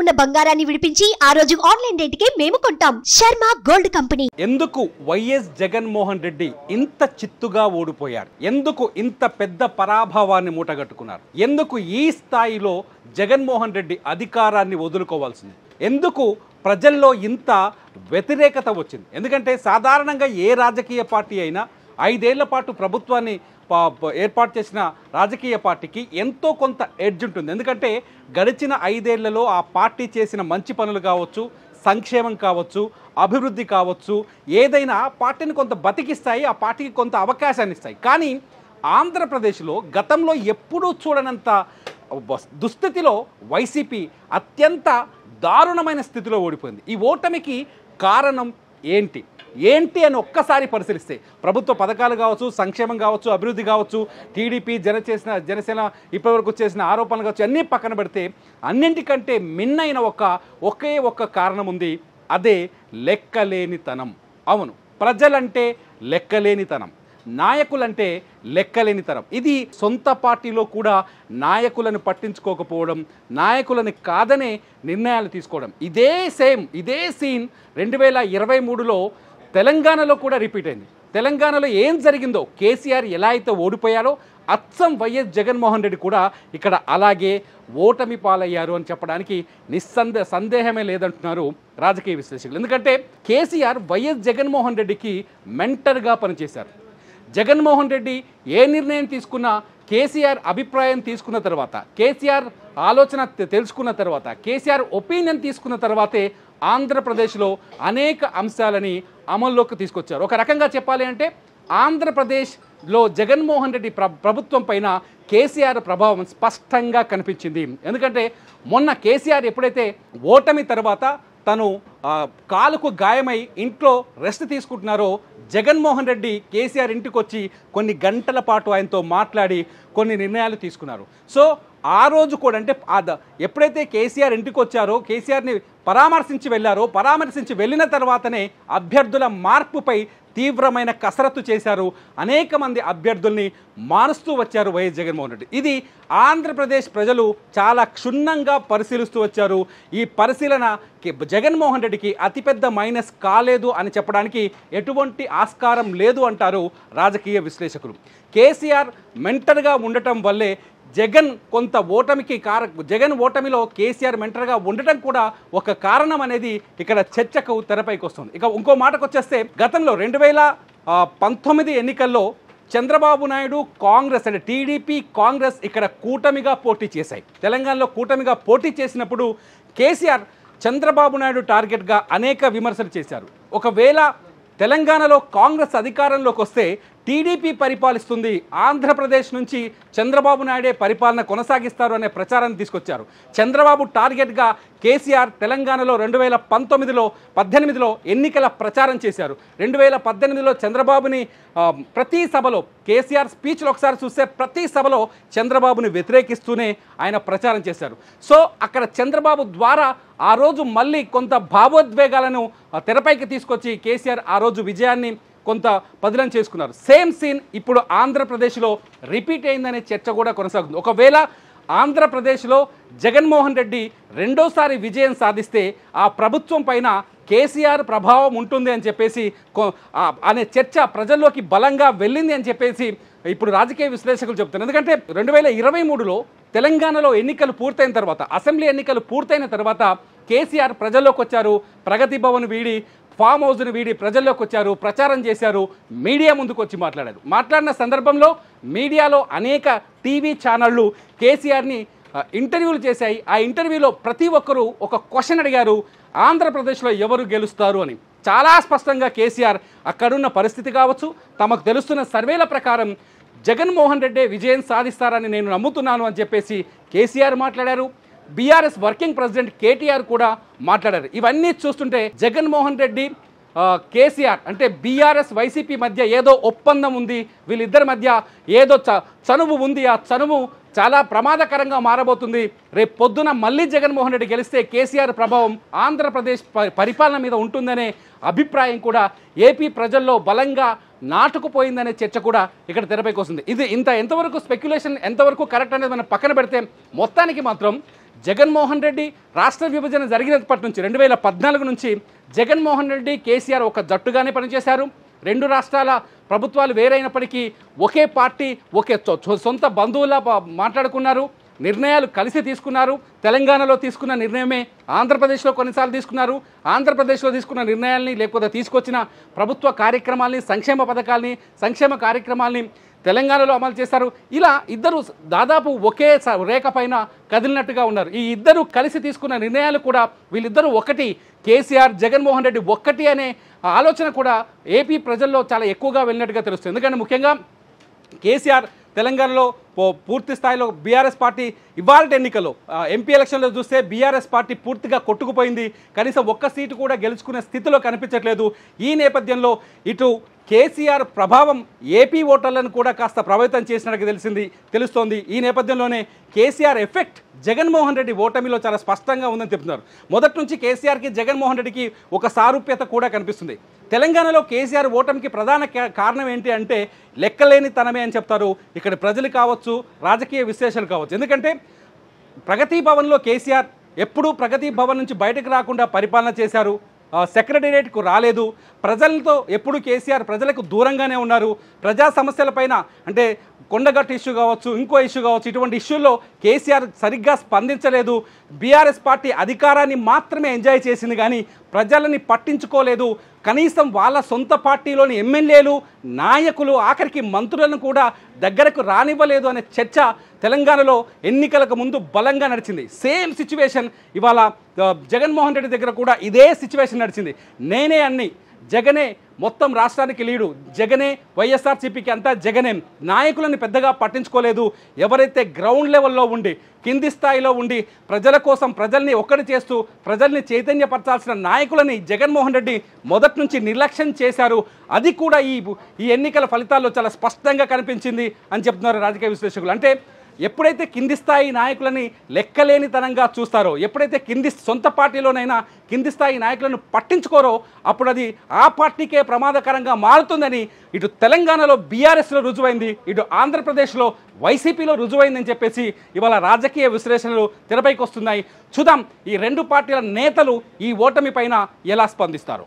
ఉన్న బంగారాన్ని విడిపించి ఆ రోజు ఆన్లైన్ రేటుకే మేము కొంటాం. Sharma gold company. ఎందుకు వైఎస్ జగన్మోహన్ రెడ్డి ఇంత చిత్తుగా ఓడిపోయారు? ఎందుకు ఇంత పెద్ద పరాభవాన్ని మూటగట్టుకున్నారు? ఎందుకు ఈ స్థాయిలో జగన్మోహన్ రెడ్డి అధికారాన్ని వదులుకోవాల్సింది? ఎందుకు ప్రజల్లో ఇంత వ్యతిరేకత వచ్చింది? ఎందుకంటే సాధారణంగా ఏ రాజకీయ పార్టీ అయినా ఐదేళ్ళ పాటు ప్రభుత్వాన్ని ఏర్పాటు చేసిన రాజకీయ పార్టీకి ఎంతో కొంత ఎడ్జ్ ఉంటుంది. ఎందుకంటే గడిచిన ఐదేళ్ళలో ఆ పార్టీ చేసిన మంచి పనులు కావచ్చు సంక్షేమం కావచ్చు అభివృద్ధి కావచ్చు ఏదైనా పార్టీని కొంత బతికిస్తాయి ఆ పార్టీకి కొంత అవకాశాన్ని ఇస్తాయి. కానీ ఆంధ్రప్రదేశ్లో గతంలో ఎప్పుడూ చూడనంత దుస్థితిలో వైసీపీ అత్యంత దారుణమైన స్థితిలో ఓడిపోయింది. ఈ ఓటమికి కారణం ఏంటి? ఏంటి అని ఒక్కసారి పరిశీలిస్తే ప్రభుత్వ పథకాలు కావచ్చు సంక్షేమం కావచ్చు అభివృద్ధి కావచ్చు టీడీపీ జన చేసిన జనసేన ఇప్పటివరకు చేసిన ఆరోపణలు కావచ్చు అన్నీ పక్కన పెడితే అన్నింటికంటే మిన్నైన ఒక ఒకే ఒక్క కారణం ఉంది. అదే లెక్కలేనితనం. అవును ప్రజలంటే లెక్కలేనితనం. నాయకులంటే లెక్కలేనితనం. ఇది సొంత పార్టీలో కూడా నాయకులను పట్టించుకోకపోవడం నాయకులను కాదనే నిర్ణయాలు తీసుకోవడం. ఇదే సేమ్ ఇదే సీన్ రెండు వేల ఇరవై మూడులో తెలంగాణలో కూడా రిపీట్ అయింది. తెలంగాణలో ఏం జరిగిందో కేసీఆర్ ఎలా అయితే ఓడిపోయారో అచ్చం వైఎస్ జగన్మోహన్ రెడ్డి కూడా ఇక్కడ అలాగే ఓటమి పాలయ్యారు అని చెప్పడానికి నిస్సందే సందేహమే లేదంటున్నారు రాజకీయ విశ్లేషకులు. ఎందుకంటే కేసీఆర్ వైఎస్ జగన్మోహన్ రెడ్డికి మెంటర్గా పనిచేశారు. జగన్మోహన్ రెడ్డి ఏ నిర్ణయం తీసుకున్నా కేసీఆర్ అభిప్రాయం తీసుకున్న తర్వాత కేసీఆర్ ఆలోచన తెలుసుకున్న తర్వాత కేసీఆర్ ఒపీనియన్ తీసుకున్న తర్వాతే ఆంధ్రప్రదేశ్లో అనేక అంశాలని అమల్లోకి తీసుకొచ్చారు. ఒక రకంగా చెప్పాలి అంటే ఆంధ్రప్రదేశ్లో జగన్మోహన్ రెడ్డి ప్ర ప్రభుత్వం పైన కేసీఆర్ ప్రభావం స్పష్టంగా కనిపించింది. ఎందుకంటే మొన్న కేసీఆర్ ఎప్పుడైతే ఓటమి తర్వాత తను కాలుకు గాయమై ఇంట్లో రెస్ట్ తీసుకుంటున్నారో జగన్మోహన్ రెడ్డి కేసీఆర్ ఇంటికి వచ్చి కొన్ని గంటల పాటు ఆయనతో మాట్లాడి కొన్ని నిర్ణయాలు తీసుకున్నారు. సో ఆ రోజు కూడా అంటే ఎప్పుడైతే కేసీఆర్ ఇంటికి వచ్చారో కేసీఆర్ని పరామర్శించి వెళ్ళారో పరామర్శించి వెళ్ళిన తర్వాతనే అభ్యర్థుల మార్పుపై తీవ్రమైన కసరత్తు చేశారు. అనేక మంది అభ్యర్థుల్ని మారుస్తూ వచ్చారు వైఎస్ జగన్మోహన్ రెడ్డి. ఇది ఆంధ్రప్రదేశ్ ప్రజలు చాలా క్షుణ్ణంగా పరిశీలిస్తూ వచ్చారు. ఈ పరిశీలన జగన్మోహన్ రెడ్డికి అతిపెద్ద మైనస్ కాలేదు అని చెప్పడానికి ఎటువంటి ఆస్కారం లేదు అంటారు రాజకీయ విశ్లేషకులు. కేసీఆర్ మెంటర్గా ఉండటం వల్లే జగన్ కొంత ఓటమికి కార జగన్ ఓటమిలో కేసీఆర్ మెంటర్గా ఉండటం కూడా ఒక కారణం అనేది ఇక్కడ చర్చకు తెరపైకి వస్తుంది. ఇక ఇంకో మాటకు వచ్చేస్తే గతంలో రెండు వేల పంతొమ్మిది ఎన్నికల్లో చంద్రబాబు నాయుడు కాంగ్రెస్ అంటే టీడీపీ కాంగ్రెస్ ఇక్కడ కూటమిగా పోటీ చేశాయి. తెలంగాణలో కూటమిగా పోటీ చేసినప్పుడు కేసీఆర్ చంద్రబాబు నాయుడు టార్గెట్గా అనేక విమర్శలు చేశారు. ఒకవేళ తెలంగాణలో కాంగ్రెస్ అధికారంలోకి వస్తే టీడీపీ పరిపాలిస్తుంది. ఆంధ్రప్రదేశ్ నుంచి చంద్రబాబు నాయుడే పరిపాలన కొనసాగిస్తారు అనే ప్రచారాన్ని తీసుకొచ్చారు. చంద్రబాబు టార్గెట్గా కేసీఆర్ తెలంగాణలో రెండు వేల పంతొమ్మిదిలో పద్దెనిమిదిలో ఎన్నికల ప్రచారం చేశారు. రెండు వేల పద్దెనిమిదిలో చంద్రబాబుని ప్రతి సభలో కేసీఆర్ స్పీచ్లు ఒకసారి చూస్తే ప్రతి సభలో చంద్రబాబుని వ్యతిరేకిస్తూనే ఆయన ప్రచారం చేశారు. సో అక్కడ చంద్రబాబు ద్వారా ఆ రోజు మళ్ళీ కొంత భావోద్వేగాలను తెరపైకి తీసుకొచ్చి కేసీఆర్ ఆ రోజు విజయాన్ని కొంత పదిలం చేసుకున్నారు. సేమ్ సీన్ ఇప్పుడు ఆంధ్రప్రదేశ్లో రిపీట్ అయిందనే చర్చ కూడా కొనసాగుతుంది. ఒకవేళ ఆంధ్రప్రదేశ్లో జగన్మోహన్ రెడ్డి రెండోసారి విజయం సాధిస్తే ఆ ప్రభుత్వం పైన కేసీఆర్ ప్రభావం ఉంటుంది అని చెప్పేసి అనే చర్చ ప్రజల్లోకి బలంగా వెళ్ళింది అని చెప్పేసి ఇప్పుడు రాజకీయ విశ్లేషకులు చెప్తున్నారు. ఎందుకంటే రెండు వేల ఇరవై మూడులో తెలంగాణలో ఎన్నికలు పూర్తయిన తర్వాత అసెంబ్లీ ఎన్నికలు పూర్తయిన తర్వాత కేసీఆర్ ప్రజల్లోకి వచ్చారు ప్రగతి భవన్ వీడి ఫామ్ హౌస్ను వీడి ప్రజల్లోకి వచ్చారు ప్రచారం చేశారు మీడియా ముందుకు వచ్చి మాట్లాడారు. మాట్లాడిన సందర్భంలో మీడియాలో అనేక టీవీ ఛానళ్ళు కేసీఆర్ని ఇంటర్వ్యూలు చేశాయి. ఆ ఇంటర్వ్యూలో ప్రతి ఒక్కరూ ఒక క్వశ్చన్ అడిగారు ఆంధ్రప్రదేశ్లో ఎవరు గెలుస్తారు అని. చాలా స్పష్టంగా కేసీఆర్ అక్కడున్న పరిస్థితి కావచ్చు తమకు తెలుస్తున్న సర్వేల ప్రకారం జగన్మోహన్ రెడ్డి విజయం సాధిస్తారని నేను నమ్ముతున్నాను అని చెప్పేసి కేసీఆర్ మాట్లాడారు. బీఆర్ఎస్ వర్కింగ్ ప్రెసిడెంట్ కేటీఆర్ కూడా మాట్లాడారు. ఇవన్నీ చూస్తుంటే జగన్మోహన్ రెడ్డి కేసీఆర్ అంటే బీఆర్ఎస్ వైసీపీ మధ్య ఏదో ఒప్పందం ఉంది. వీళ్ళిద్దరి మధ్య ఏదో చ చనువు ఉంది. ఆ చనువు చాలా ప్రమాదకరంగా మారబోతుంది. రేపు పొద్దున మళ్ళీ జగన్మోహన్ రెడ్డి గెలిస్తే కేసీఆర్ ప్రభావం ఆంధ్రప్రదేశ్ పరిపాలన మీద ఉంటుందనే అభిప్రాయం కూడా ఏపీ ప్రజల్లో బలంగా నాటుకుపోయిందనే చర్చ కూడా ఇక్కడ తెరపైకి వస్తుంది. ఇది ఇంత ఎంతవరకు స్పెక్యులేషన్ ఎంతవరకు కరెక్ట్ అనేది మనం పక్కన పెడితే మొత్తానికి మాత్రం జగన్మోహన్ రెడ్డి రాష్ట్ర విభజన జరిగినప్పటి నుంచి రెండు వేల పద్నాలుగు నుంచి జగన్మోహన్ రెడ్డి కేసీఆర్ ఒక జట్టుగానే పనిచేశారు. రెండు రాష్ట్రాల ప్రభుత్వాలు వేరైనప్పటికీ ఒకే పార్టీ ఒకే సొంత బంధువులా మాట్లాడుకున్నారు. నిర్ణయాలు కలిసి తీసుకున్నారు. తెలంగాణలో తీసుకున్న నిర్ణయమే ఆంధ్రప్రదేశ్లో కొన్నిసార్లు తీసుకున్నారు. ఆంధ్రప్రదేశ్లో తీసుకున్న నిర్ణయాల్ని లేకపోతే తీసుకొచ్చిన ప్రభుత్వ కార్యక్రమాల్ని సంక్షేమ పథకాల్ని సంక్షేమ కార్యక్రమాల్ని తెలంగాణలో అమలు చేశారు. ఇలా ఇద్దరు దాదాపు ఒకే స- రేఖ పైన కదిలినట్టుగా ఉన్నారు. ఈ ఇద్దరు కలిసి తీసుకున్న నిర్ణయాలు కూడా వీళ్ళిద్దరూ ఒకటి కేసీఆర్ జగన్మోహన్ రెడ్డి ఒక్కటి అనే ఆలోచన కూడా ఏపీ ప్రజల్లో చాలా ఎక్కువగా వెళ్ళినట్టుగా తెలుస్తుంది. ఎందుకంటే ముఖ్యంగా కేసీఆర్ తెలంగాణలో పూర్తి స్థాయిలో బీఆర్ఎస్ పార్టీ ఇవాళ ఎన్నికల్లో ఎంపీ ఎలక్షన్లో చూస్తే బీఆర్ఎస్ పార్టీ పూర్తిగా కొట్టుకుపోయింది. కనీసం ఒక్క సీటు కూడా గెలుచుకునే స్థితిలో కనిపించట్లేదు. ఈ నేపథ్యంలో ఇటు కేసీఆర్ ప్రభావం ఏపీ ఓటర్లను కూడా కాస్త ప్రభావితం చేసినట్టుగా తెలిసింది తెలుస్తోంది. ఈ నేపథ్యంలోనే కేసీఆర్ ఎఫెక్ట్ జగన్మోహన్ రెడ్డి ఓటమిలో చాలా స్పష్టంగా ఉందని చెప్తున్నారు. మొదటి నుంచి కేసీఆర్కి జగన్మోహన్ రెడ్డికి ఒక సారూప్యత కూడా కనిపిస్తుంది. తెలంగాణలో కేసీఆర్ ఓటమికి ప్రధాన కారణం ఏంటి అంటే లెక్కలేని తనమే అని చెప్తారు. ఇక్కడ ప్రజలు కావచ్చు రాజకీయ విశ్లేషణలు కావచ్చు. ఎందుకంటే ప్రగతి భవన్లో కేసీఆర్ ఎప్పుడూ ప్రగతి భవన్ నుంచి బయటకు రాకుండా పరిపాలన చేశారు. సెక్రటేరియట్కు రాలేదు. ప్రజలతో ఎప్పుడు కేసీఆర్ ప్రజలకు దూరంగానే ఉన్నారు. ప్రజా సమస్యలపైన అంటే కొండగట్టు ఇష్యూ కావచ్చు ఇంకో ఇష్యూ కావచ్చు ఇటువంటి ఇష్యూల్లో కేసీఆర్ సరిగ్గా స్పందించలేదు. బీఆర్ఎస్ పార్టీ అధికారాన్ని మాత్రమే ఎంజాయ్ చేసింది కానీ ప్రజలని పట్టించుకోలేదు. కనీసం వాళ్ళ సొంత పార్టీలోని ఎమ్మెల్యేలు నాయకులు ఆఖరికి మంత్రులను కూడా దగ్గరకు రానివ్వలేదు అనే చర్చ తెలంగాణలో ఎన్నికలకు ముందు బలంగా నడిచింది. సేమ్ సిచ్యువేషన్ ఇవాళ జగన్మోహన్ రెడ్డి దగ్గర కూడా ఇదే సిచ్యువేషన్ నడిచింది. నేనే అన్ని జగనే మొత్తం రాష్ట్రానికి లీడు. జగనే వైఎస్ఆర్సీపీకి అంతా జగనే. నాయకులను పెద్దగా పట్టించుకోలేదు. ఎవరైతే గ్రౌండ్ లెవెల్లో ఉండి కింది స్థాయిలో ఉండి ప్రజల కోసం ప్రజల్ని ఒక్కటి చేస్తూ ప్రజల్ని చైతన్యపరచాల్సిన నాయకులని జగన్మోహన్ రెడ్డి మొదటి నుంచి నిర్లక్ష్యం చేశారు. అది కూడా ఈ ఈ ఎన్నికల ఫలితాల్లో చాలా స్పష్టంగా కనిపించింది అని చెప్తున్నారు రాజకీయ విశ్లేషకులు. అంటే ఎప్పుడైతే కింది స్థాయి నాయకులని లెక్కలేనితనంగా చూస్తారో ఎప్పుడైతే కింది సొంత పార్టీలోనైనా కింది స్థాయి నాయకులను పట్టించుకోరో అప్పుడు అది ఆ పార్టీకే ప్రమాదకరంగా మారుతుందని ఇటు తెలంగాణలో బీఆర్ఎస్లో రుజువైంది ఇటు ఆంధ్రప్రదేశ్లో వైసీపీలో రుజువైందని చెప్పేసి ఇవాళ రాజకీయ విశ్లేషణలు తెరపైకి వస్తున్నాయి. చూద్దాం ఈ రెండు పార్టీల నేతలు ఈ ఓటమి పైన ఎలా స్పందిస్తారు?